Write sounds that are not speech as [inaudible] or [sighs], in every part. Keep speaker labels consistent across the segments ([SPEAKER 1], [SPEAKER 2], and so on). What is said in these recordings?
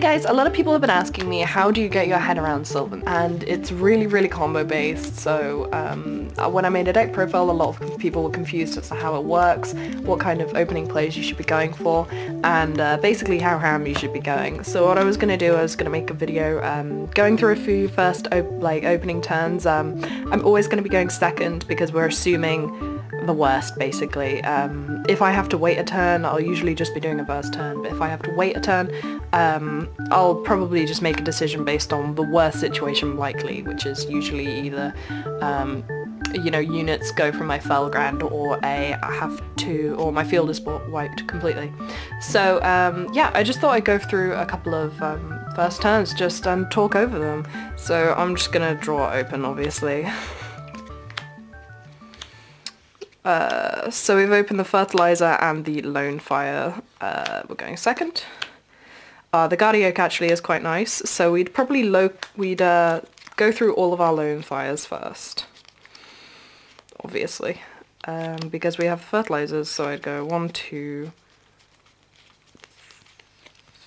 [SPEAKER 1] guys, a lot of people have been asking me how do you get your head around Sylvan and it's really really combo based so um, when I made a deck profile a lot of people were confused as to how it works, what kind of opening plays you should be going for and uh, basically how ham you should be going. So what I was going to do I was going to make a video um, going through a few first op like opening turns. Um, I'm always going to be going second because we're assuming the worst basically. Um, if I have to wait a turn, I'll usually just be doing a first turn, but if I have to wait a turn, um, I'll probably just make a decision based on the worst situation likely, which is usually either um, you know, units go from my Felgrand or a I have to, or my field is wiped completely. So um, yeah, I just thought I'd go through a couple of um, first turns just and talk over them. So I'm just gonna draw open obviously. [laughs] Uh, so we've opened the fertilizer and the lone fire. Uh, we're going second. Uh, the Guardioak actually is quite nice, so we'd probably lo we'd uh, go through all of our lone fires first, obviously, um, because we have fertilizers. So I'd go one, two,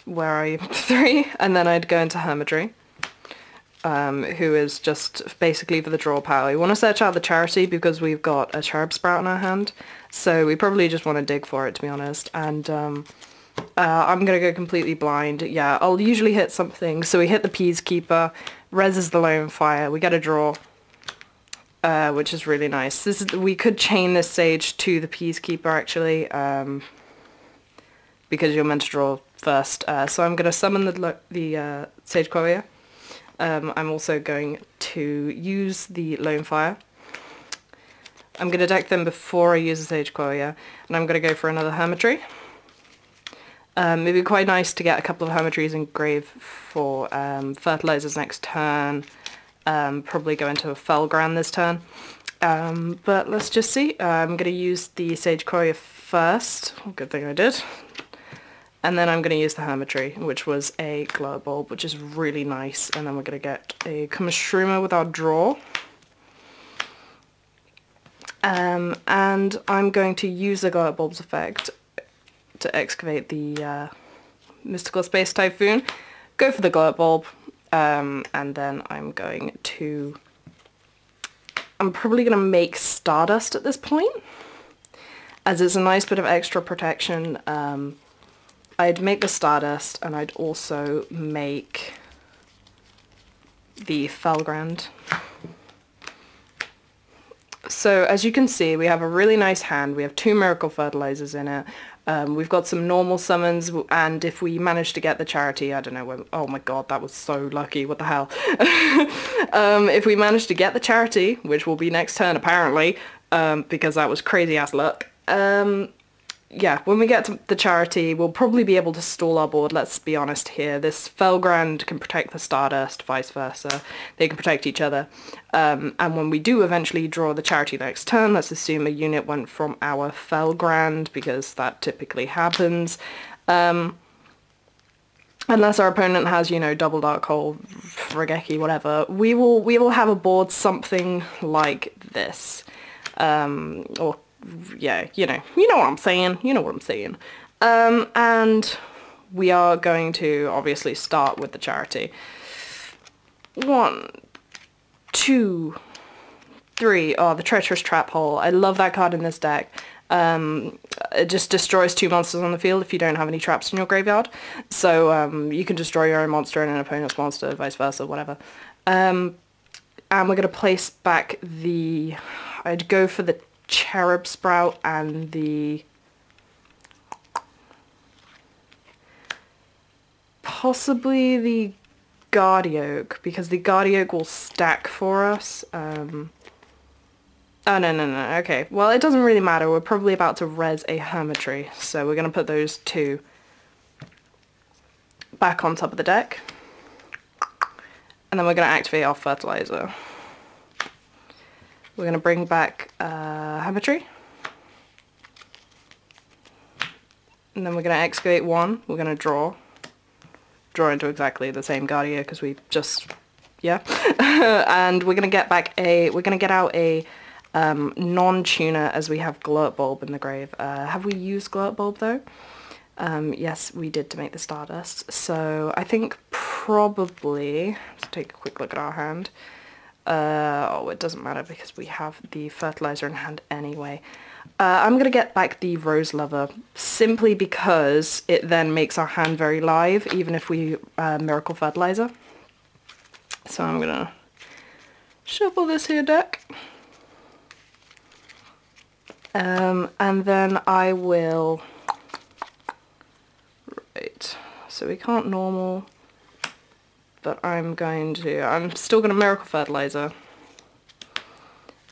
[SPEAKER 1] where are you? [laughs] Three, and then I'd go into Hermitree um, who is just basically for the draw power. We want to search out the charity because we've got a cherub sprout in our hand. So we probably just want to dig for it to be honest. And um, uh, I'm going to go completely blind. Yeah, I'll usually hit something. So we hit the Peacekeeper, reses the lone fire, we get a draw. Uh, which is really nice. This is, we could chain this sage to the Peacekeeper actually, um, because you're meant to draw first. Uh, so I'm going to summon the, the uh, Sagequoia um, I'm also going to use the Lone Fire. I'm going to deck them before I use the Sagequoia, and I'm going to go for another Hermitree. Um, it'd be quite nice to get a couple of Hermitrees in Grave for um, fertilizers next turn. Um, probably go into a Felgrand this turn. Um, but let's just see. Uh, I'm going to use the Sagequoia first. Good thing I did. And then I'm going to use the Hermitree, which was a glow bulb, which is really nice. And then we're going to get a Komushroomo with our draw. Um, and I'm going to use the glow bulb's effect to excavate the uh, Mystical Space Typhoon. Go for the glow bulb, um, and then I'm going to... I'm probably going to make Stardust at this point, as it's a nice bit of extra protection. Um, I'd make the Stardust and I'd also make the Felgrand. So as you can see, we have a really nice hand. We have two Miracle Fertilizers in it. Um, we've got some normal summons, and if we manage to get the charity, I don't know, oh my god, that was so lucky, what the hell. [laughs] um, if we manage to get the charity, which will be next turn apparently, um, because that was crazy ass luck, um, yeah, when we get to the charity, we'll probably be able to stall our board, let's be honest here. This Felgrand can protect the Stardust, vice versa. They can protect each other. Um, and when we do eventually draw the charity next turn, let's assume a unit went from our Felgrand, because that typically happens. Um, unless our opponent has, you know, double dark hole, Raigeki, whatever, we will we will have a board something like this. Um, or yeah, you know, you know what I'm saying, you know what I'm saying. Um, and we are going to obviously start with the charity. One, two, three. Oh, the Treacherous Trap Hole. I love that card in this deck. Um, it just destroys two monsters on the field if you don't have any traps in your graveyard. So um, you can destroy your own monster and an opponent's monster, vice versa, whatever. Um, and we're going to place back the... I'd go for the cherub sprout and the possibly the Guardioak because the Guardioak will stack for us. Um, oh no no no okay well it doesn't really matter we're probably about to res a Hermitree so we're going to put those two back on top of the deck and then we're going to activate our fertilizer. We're going to bring back uh, Hermitree. And then we're going to excavate one. We're going to draw. Draw into exactly the same Guardia because we just, yeah. [laughs] and we're going to get back a, we're going to get out a um, non-tuner as we have Gloat Bulb in the grave. Uh, have we used Gloat Bulb though? Um, yes, we did to make the Stardust. So I think probably, let's take a quick look at our hand. Uh, oh, it doesn't matter because we have the fertilizer in hand anyway. Uh, I'm going to get back the Rose Lover simply because it then makes our hand very live even if we uh, Miracle Fertilizer. So I'm going to shuffle this here deck. Um, and then I will... Right, so we can't normal, but I'm going to... I'm still going to Miracle Fertilizer.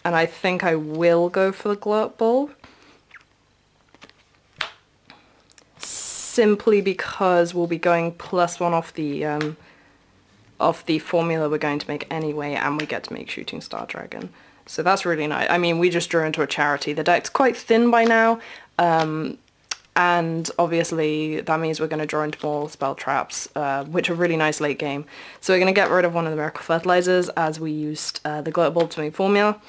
[SPEAKER 1] And I think I will go for the Bulb. Simply because we'll be going plus one off the um, off the formula we're going to make anyway, and we get to make Shooting Star Dragon. So that's really nice. I mean, we just drew into a charity. The deck's quite thin by now, um, and obviously that means we're going to draw into more spell traps, uh, which are really nice late game. So we're going to get rid of one of the Miracle Fertilizers as we used uh, the Glurt Bulb to make formula.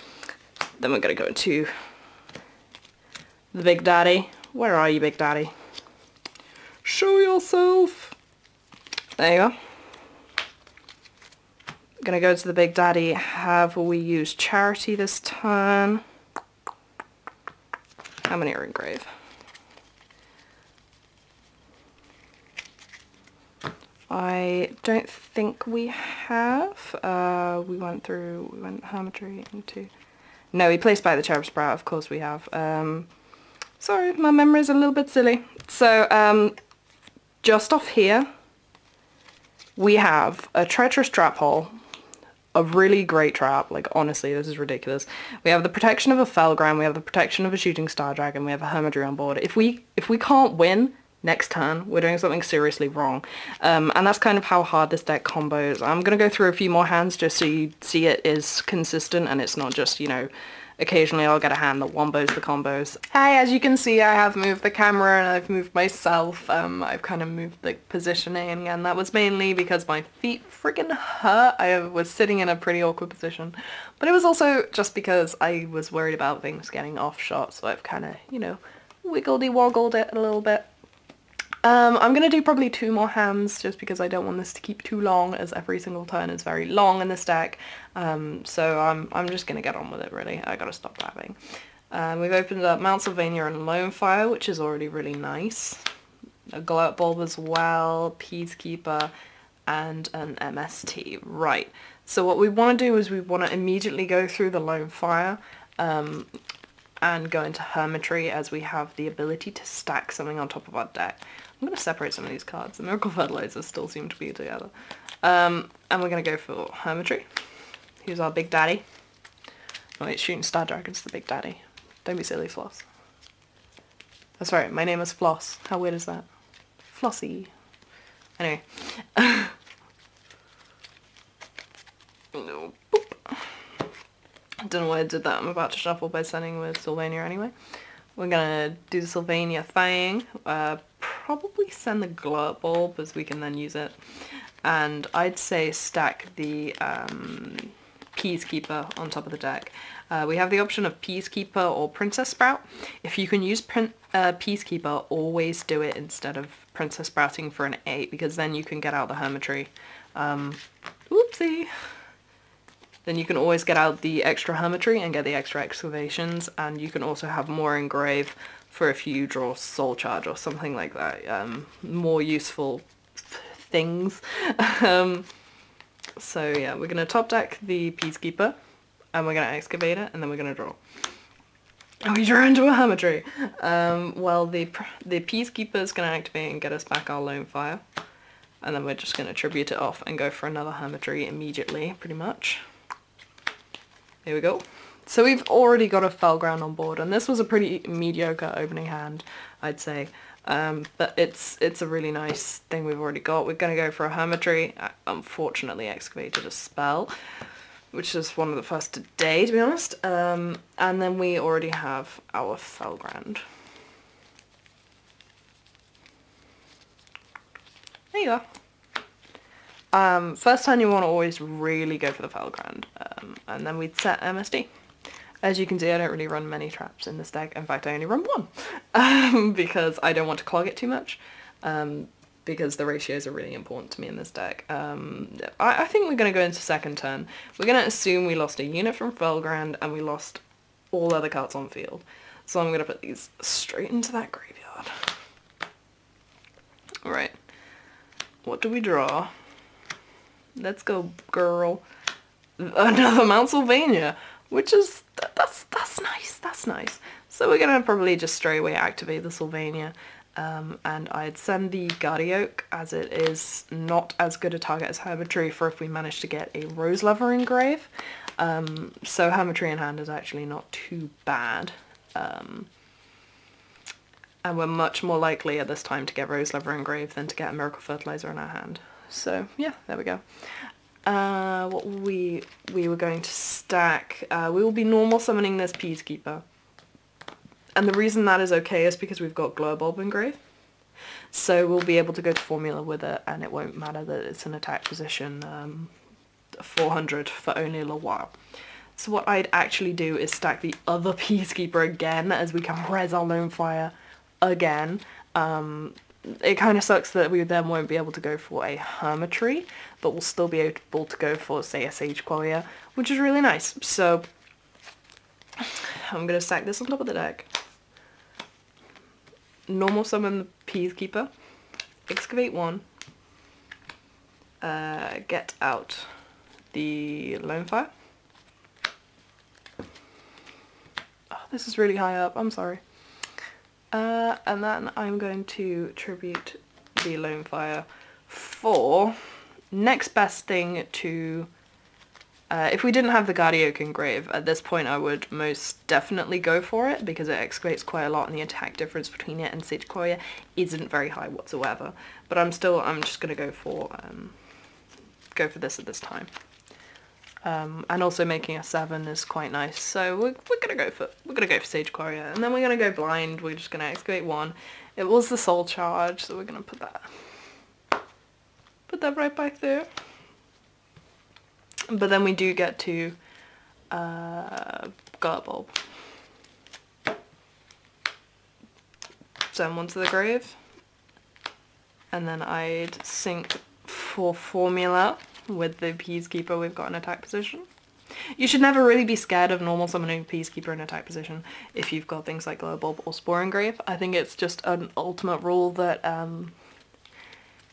[SPEAKER 1] Then we're going to go to the Big Daddy. Where are you, Big Daddy? Show yourself! There you go. Gonna go to the Big Daddy. Have we used Charity this turn? How many are engraved? I don't think we have. Uh, we went through, we went Hermitree into... No, we placed by the Cherub Sprout, of course we have. Um, sorry, my memory is a little bit silly. So, um, just off here, we have a Treacherous Trap Hole, a really great trap. Like, honestly, this is ridiculous. We have the protection of a Felgrand, we have the protection of a Shooting Star Dragon, we have a Hermitree on board. If we, if we can't win next turn, we're doing something seriously wrong. Um, and that's kind of how hard this deck combos. I'm going to go through a few more hands just so you see it is consistent and it's not just, you know, occasionally I'll get a hand that wombos the combos. Hi, as you can see I have moved the camera and I've moved myself. Um, I've kind of moved the positioning and that was mainly because my feet friggin' hurt. I was sitting in a pretty awkward position. But it was also just because I was worried about things getting off shot so I've kind of, you know, wiggledy woggled it a little bit. Um, I'm going to do probably two more hands just because I don't want this to keep too long as every single turn is very long in this deck. Um, so I'm, I'm just going to get on with it really. I got to stop blabbing. Um, we've opened up Mount Sylvania and Lone Fire, which is already really nice. A Glurt Bulb as well, Peacekeeper, and an MST. Right, so what we want to do is we want to immediately go through the Lonefire um, and go into Hermitree as we have the ability to stack something on top of our deck. I'm going to separate some of these cards. The Miracle Fertilizers still seem to be together. Um, and we're going to go for Hermitree. Here's our Big Daddy. Oh wait, Shooting Star Dragon's the Big Daddy. Don't be silly, Floss. That's right, my name is Floss. How weird is that? Flossie. Anyway. [laughs] no, boop. I don't know why I did that. I'm about to shuffle by sending with Sylvania anyway. We're gonna do the Sylvania thing. Uh, probably send the Glurt Bulb as we can then use it. And I'd say stack the um, Peacekeeper on top of the deck. Uh, we have the option of Peacekeeper or Princess Sprout. If you can use Prin uh, Peacekeeper, always do it instead of Princess Sprouting for an 8 because then you can get out the Hermitree. Um, oopsie! Then you can always get out the extra Hermitree and get the extra excavations and you can also have more engrave for if you draw soul charge or something like that. Um, more useful things. [laughs] um, so yeah, we're going to top deck the Peacekeeper and we're going to excavate it and then we're going to draw. And we draw into a Hermitree. Um, well, the the Peacekeeper is going to activate and get us back our lone fire. And then we're just going to tribute it off and go for another Hermitree immediately, pretty much. Here we go. So we've already got a Felgrand on board, and this was a pretty mediocre opening hand, I'd say. Um, but it's it's a really nice thing we've already got. We're going to go for a Hermitree. I unfortunately excavated a spell, which is one of the first today, to be honest. Um, and then we already have our Felgrand. There you go. Um, first time you want to always really go for the Felgrand. Um, and then we'd set MST. As you can see, I don't really run many traps in this deck. In fact, I only run one [laughs] um, because I don't want to clog it too much. Um, because the ratios are really important to me in this deck. Um, I, I, think we're going to go into second turn. We're going to assume we lost a unit from Felgrand and we lost all other cards on field. So I'm going to put these straight into that graveyard. Alright. What do we draw? Let's go, girl. Another Mount Sylvania, which is, that's, that's nice, that's nice. So we're going to probably just straight away activate the Sylvania. Um, and I'd send the Oak as it is not as good a target as Hermitree for if we manage to get a Rose Lover engrave. Um, so Hermitree in hand is actually not too bad. Um, and we're much more likely at this time to get Rose Lover engrave than to get a Miracle Fertilizer in our hand. So yeah, there we go. Uh, what we we were going to stack, uh, we will be normal summoning this Peacekeeper. And the reason that is okay is because we've got Glowbulb engrave. So we'll be able to go to formula with it and it won't matter that it's an attack position um, 400 for only a little while. So what I'd actually do is stack the other [laughs] Peacekeeper again as we can res our Lone Fire again. Um, it kind of sucks that we then won't be able to go for a Hermitree, but we'll still be able to go for, say, a Sagequoia, which is really nice. So I'm going to stack this on top of the deck normal summon the Peacekeeper, excavate one, uh, get out the Lone Fire. Oh, this is really high up, I'm sorry. Uh, and then I'm going to tribute the Lone Fire for next best thing to uh, if we didn't have the Guardian engrave, at this point I would most definitely go for it because it excavates quite a lot and the attack difference between it and Sagequoia isn't very high whatsoever. But I'm still, I'm just going to go for, um, go for this at this time. Um, and also making a 7 is quite nice. So we're, we're to go for, we're to go for Sagequoia. And then we're to go blind, we're just to excavate one. It was the soul charge, so we're to put that, put that right back there. But then we do get to uh, Glowbulb. Send one to the grave. And then I'd sink for formula with the Peacekeeper we've got in attack position. You should never really be scared of normal summoning Peacekeeper in attack position if you've got things like Glowbulb or Spore Engrave. I think it's just an ultimate rule that um,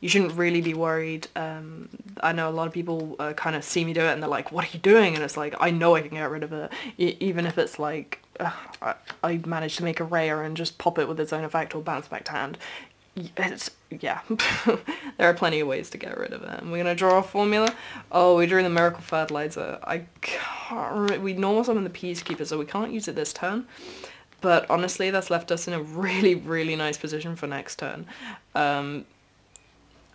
[SPEAKER 1] you shouldn't really be worried. Um, I know a lot of people uh, kind of see me do it and they're like, what are you doing? And it's like, I know I can get rid of it. I even if it's like, uh, I, I managed to make a rare and just pop it with its own effect or bounce back to hand. It's, yeah, [laughs] there are plenty of ways to get rid of it. We're going to draw a formula. Oh, we drew the Miracle Fertilizer. I can't, we normal summon the Peacekeeper, so we can't use it this turn. But honestly, that's left us in a really, really nice position for next turn. Um,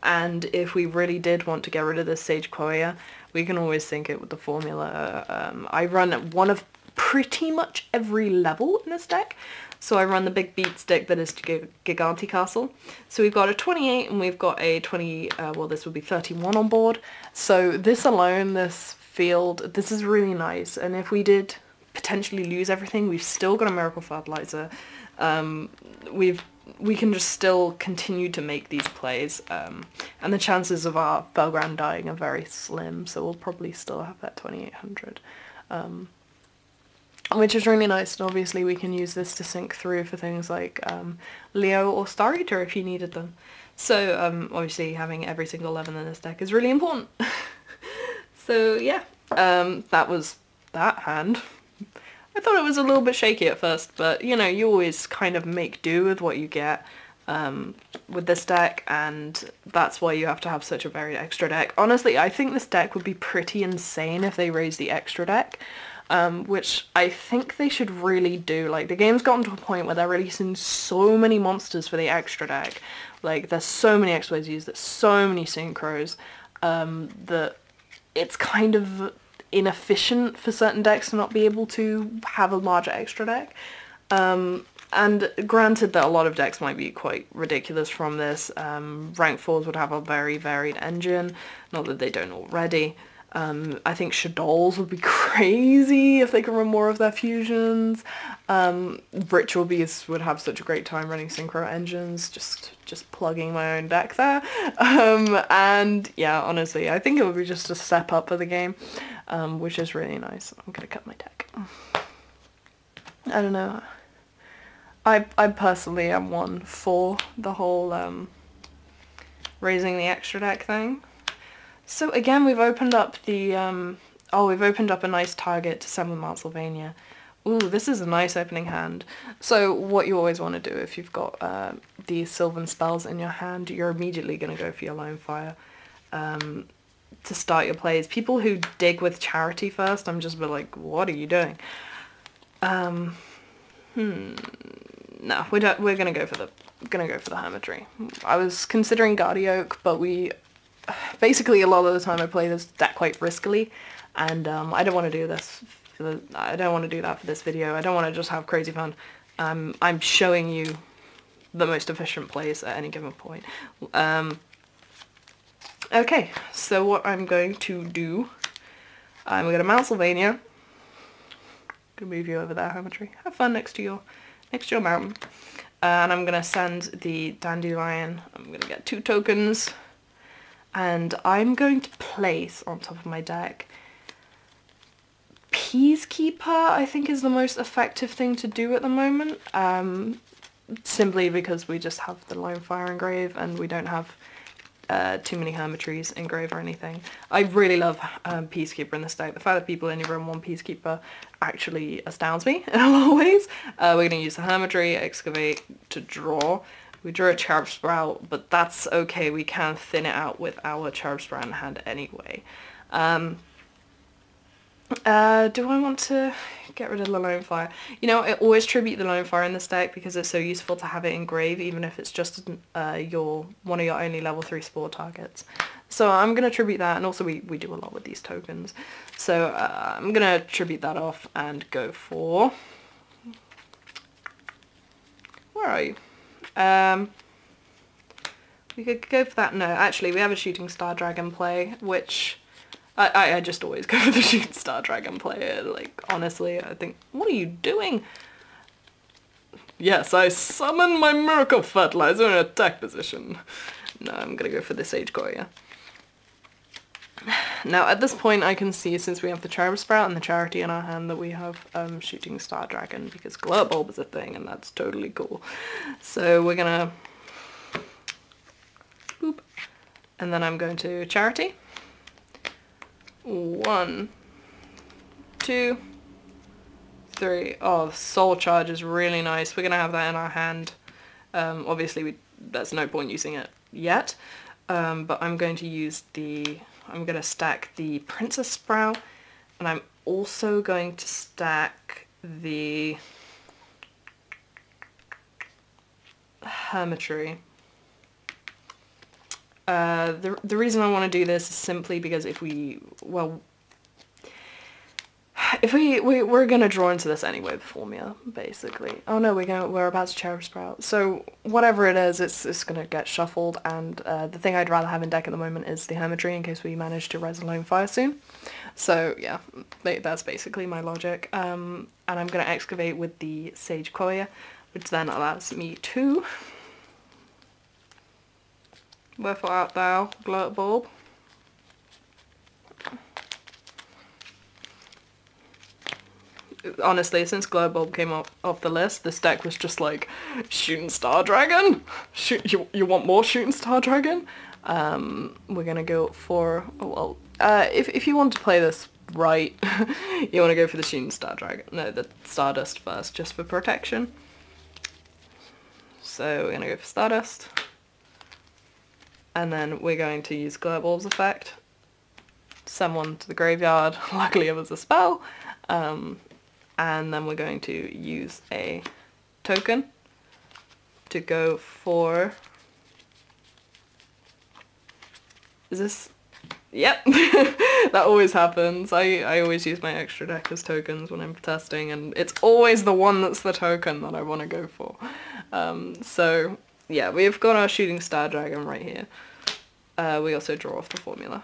[SPEAKER 1] and if we really did want to get rid of the Sagequoia, we can always sync it with the formula. Um, I run one of pretty much every level in this deck. So I run the big beat stick that is Gigante Castle. So we've got a 28 and we've got a 20, uh, well this would be 31 on board. So this alone, this field, this is really nice. And if we did potentially lose everything, we've still got a Miracle Fertilizer. Um, we've we can just still continue to make these plays um, and the chances of our Felgrand dying are very slim so we'll probably still have that 2800 um, which is really nice and obviously we can use this to sync through for things like um, Leo or Star Eater if you needed them. So um, obviously having every single 11 in this deck is really important. [laughs] so yeah, um, that was that hand. I thought it was a little bit shaky at first, but you know, you always kind of make do with what you get um, with this deck, and that's why you have to have such a varied extra deck. Honestly, I think this deck would be pretty insane if they raised the extra deck, um, which I think they should really do. Like, the game's gotten to a point where they're releasing so many monsters for the extra deck. Like, there's so many XYZs, there's so many Synchros, um, that it's kind of inefficient for certain decks to not be able to have a larger extra deck. Um, and granted that a lot of decks might be quite ridiculous from this, um, rank 4s would have a very varied engine, not that they don't already. Um, I think Shadows would be [laughs] crazy if they can run more of their fusions. Um, Ritual Beasts would have such a great time running Synchro Engines, just just plugging my own deck there. [laughs] Um, and yeah, honestly, I think it would be just a step up for the game, um, which is really nice. I'm gonna cut my deck. I don't know. I I personally am one for the whole um, raising the extra deck thing. So again, we've opened up the, um, oh, we've opened up a nice target to summon Sylvania. Ooh, this is a nice opening hand. So what you always want to do if you've got uh, these Sylvan spells in your hand, you're immediately going to go for your Lone Fire um, to start your plays. People who dig with Charity first, I'm just like, what are you doing? Um, hmm, no, we don't, we're going to go for the gonna go for the Hermitree. I was considering Guardioak, but we basically a lot of the time I play this deck quite riskily. And um, I don't want to do this the, I don't want to do that for this video. I don't want to just have crazy fun. Um, I'm showing you the most efficient plays at any given point. Um, okay so what I'm going to do I'm going to Mount Sylvania gonna move you over there Hermitree have fun next to your next to your mountain. Uh, and I'm gonna send the Dandelion I'm gonna get two tokens and I'm going to place on top of my deck Peacekeeper I think is the most effective thing to do at the moment um, simply because we just have the Lone Fire engrave and we don't have uh, too many Hermitrees engrave or anything. I really love um, Peacekeeper in this deck. The fact that people only run one Peacekeeper actually astounds me [laughs] in a lot of ways. Uh, we're going to use the Hermitree, Excavate to draw. We drew a Cherub Sprout, but that's okay. We can thin it out with our Cherub Sprout in hand anyway. Um, uh, do I want to get rid of the Lone Fire? You know, I always tribute the Lone Fire in this deck because it's so useful to have it engrave, even if it's just uh, your one of your only level 3 spore targets. So I'm going to tribute that, and also we, we do a lot with these tokens. So uh, I'm going to tribute that off and go for... Where are you? Um, we could go for that. No, actually, we have a Shooting Star Dragon play, which I, I just always [laughs] go for the Shooting Star Dragon play. Like, honestly, I think, what are you doing? Yes, I summon my Miracle Fertilizer in attack position. No, I'm gonna go for the Sagequoia. Now, at this point, I can see, since we have the Cherub Sprout and the Charity in our hand, that we have um, Shooting Star Dragon, because Glow Bulb is a thing, and that's totally cool. So we're gonna... Boop. And then I'm going to Charity. One, two, three. Oh, Soul Charge is really nice. We're gonna have that in our hand. Um, obviously, we, there's no point using it yet, um, but I'm going to use the I'm going to stack the Princess Sprout and I'm also going to stack the Hermitree. Uh, the, the reason I want to do this is simply because if we, well, if we, we we're gonna draw into this anyway, the formula, basically. Oh no, we're going we're about to cherub sprout. So whatever it is, it's it's gonna get shuffled. And uh, the thing I'd rather have in deck at the moment is the Hermitree in case we manage to res a Lone Fire soon. So yeah, that's basically my logic. Um, and I'm gonna excavate with the Sagequoia, which then allows me to. [laughs] Wherefore art thou, Gloat Bulb? Honestly, since Glow Bulb came off, off the list, this deck was just like, Shooting Star Dragon? Shoot, you, you want more Shooting Star Dragon? Um, we're gonna go for, oh, well, uh, if, if you want to play this right, [laughs] you want to go for the Shooting Star Dragon, no, the Stardust first, just for protection. So we're gonna go for Stardust. And then we're going to use Glow Bulb's effect. Send one to the graveyard. [laughs] Luckily it was a spell. Um, and then we're going to use a token to go for is this yep [laughs] that always happens. I, I always use my extra deck as tokens when I'm testing and it's always the one that's the token that I want to go for. Um, so yeah we've got our shooting star dragon right here. Uh, we also draw off the formula.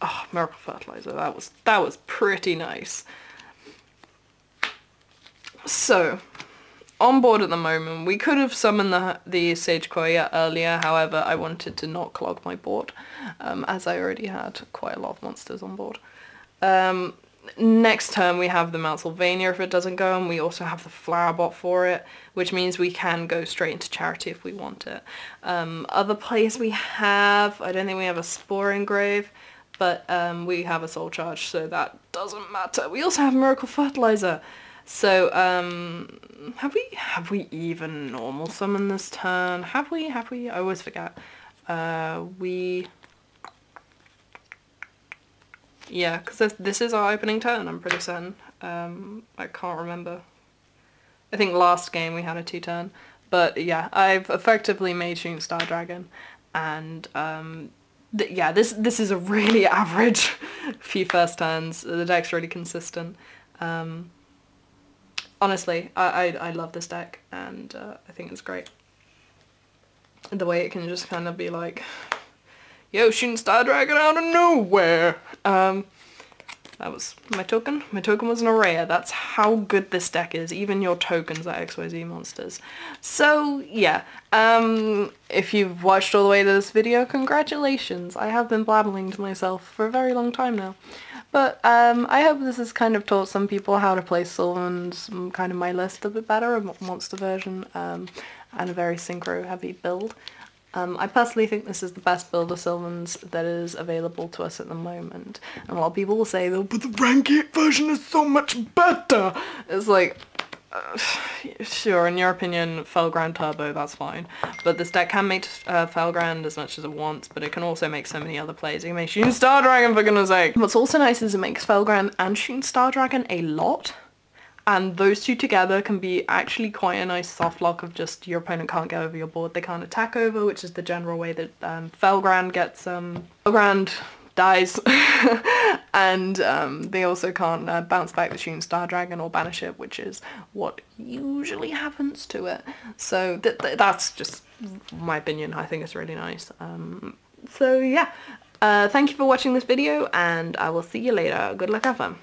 [SPEAKER 1] Oh, Miracle Fertilizer, that was, that was pretty nice. So, on board at the moment, we could have summoned the, the Sagequoia earlier, however, I wanted to not clog my board, um, as I already had quite a lot of monsters on board. Um, next turn we have the Mount Sylvania if it doesn't go, and we also have the Flower Bot for it, which means we can go straight into Charity if we want it. Um, other plays we have, I don't think we have a Spore Engrave, but um, we have a Soul Charge, so that doesn't matter. We also have Miracle Fertilizer. So, um, have we, have we even normal summon this turn? Have we, have we? I always forget. Uh, we, yeah, because this, this is our opening turn, I'm pretty certain. Um, I can't remember. I think last game we had a two turn. But yeah, I've effectively made Shooting Star Dragon. And um, th yeah, this this is a really [laughs] average few first turns. The deck's really consistent. Um, honestly, I, I, I love this deck and uh, I think it's great. The way it can just kind of be like, yo, shooting Star Dragon out of nowhere. Um, that was my token. My token was an Araya. That's how good this deck is. Even your tokens are XYZ monsters. So, yeah. Um, if you've watched all the way to this video, congratulations. I have been blabbling to myself for a very long time now. But um, I hope this has kind of taught some people how to play Sylvan's kind of my list a bit better, a monster version, um, and a very synchro heavy build. Um, I personally think this is the best build of Sylvan's that is available to us at the moment. And a lot of people will say, though, but the rank 8 version is so much better! It's like, [sighs] sure, in your opinion, Felgrand Turbo, that's fine. But this deck can make uh, Felgrand as much as it wants, but it can also make so many other plays. It can make Shooting Star Dragon, for goodness sake! What's also nice is it makes Felgrand and Shooting Star Dragon a lot. And those two together can be actually quite a nice soft lock of just your opponent can't get over your board. They can't attack over, which is the general way that um, Felgrand gets... Um, Felgrand dies. [laughs] And um, they also can't uh, bounce back the Shooting Star Dragon or banish it which is what usually happens to it. So th th that's just my opinion. I think it's really nice. Um, so yeah. Uh, thank you for watching this video and I will see you later. Good luck have fun